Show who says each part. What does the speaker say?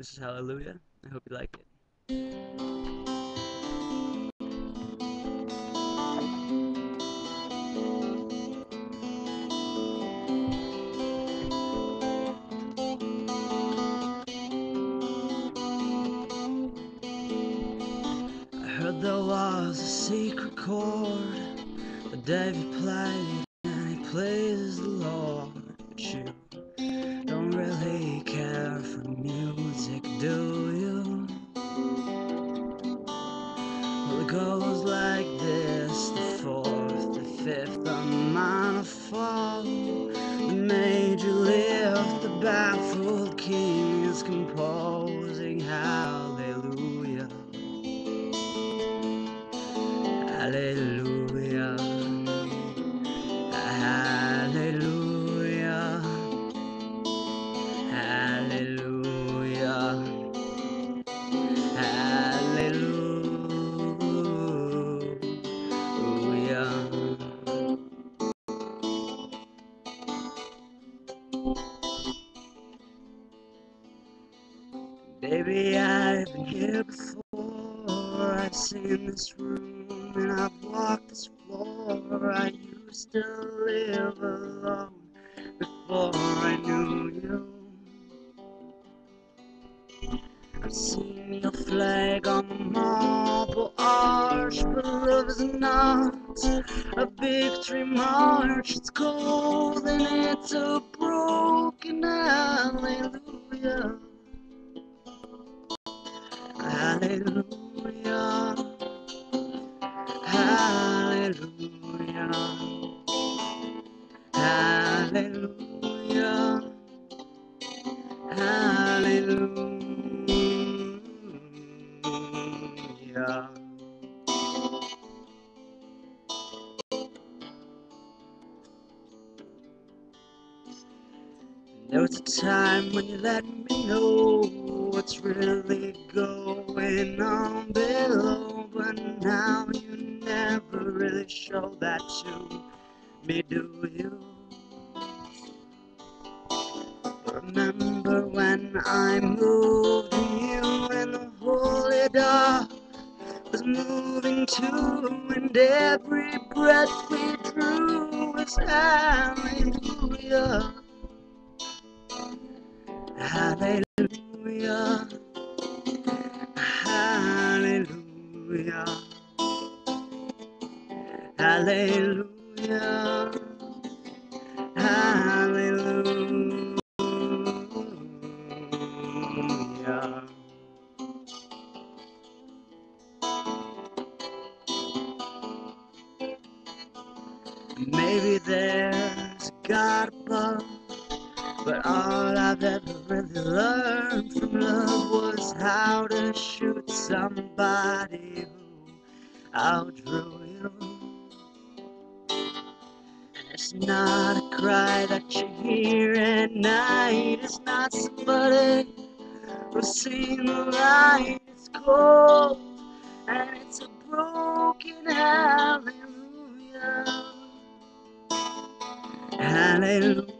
Speaker 1: This is Hallelujah. I hope you like it. I heard there was a secret chord that David played, and he plays the Lord. But do you? Well, it goes like this the fourth, the fifth, the minor fall, the major lift, the baffled king is composing hallelujah. Hallelujah. Hallelujah. Baby, I've been here before. I've seen this room and I've walked this floor. I used to live alone before I knew you. I've seen your flag on the marble arch, but love is not a victory march. It's cold and it's a broken hallelujah. Hallelujah. Hallelujah. Hallelujah. Hallelujah. There was a time when you let me know what's really going on below, but now you never really show that to me, do you? Remember when I moved you and the holy dark was moving too, and every breath we drew was hallelujah, hallelujah, hallelujah, hallelujah, hallelujah. Maybe there's God above, but all I've ever really learned from love was how to shoot somebody who outdrew you. And it's not a cry that you hear at night, it's not somebody who's seen the light. It's cold and it's a broken hallelujah. Hallelujah.